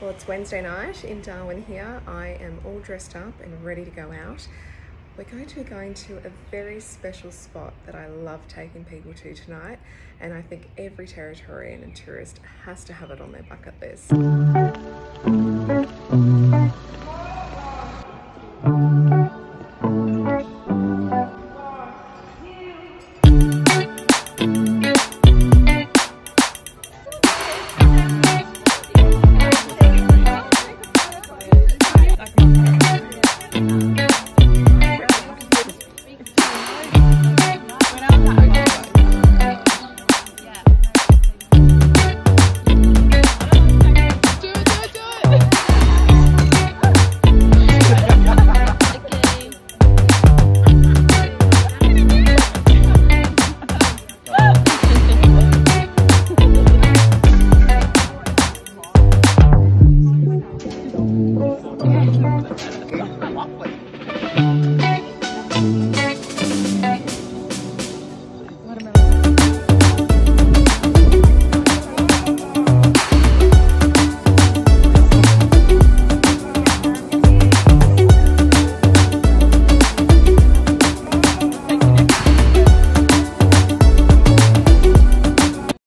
Well, it's Wednesday night in Darwin here. I am all dressed up and ready to go out. We're going to be going to a very special spot that I love taking people to tonight, and I think every Territorian and tourist has to have it on their bucket list.